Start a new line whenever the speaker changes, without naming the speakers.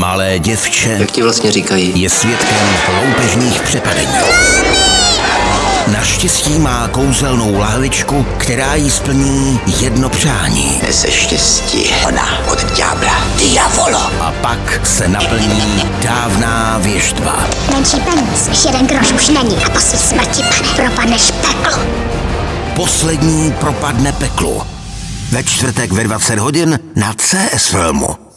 Malé děvče
Jak ti vlastně říkají?
je svědkem loupežných přepadení. Naštěstí má kouzelnou lahvičku, která jí splní jedno přání.
Nese štěstí. Ona od ďábla. Diavolo.
A pak se naplní dávná věštba.
Menší peněz, než jeden groš už není a po svý smrti, pane, propadneš peklu.
Poslední propadne peklu. Ve čtvrtek ve 20 hodin na CS Filmu.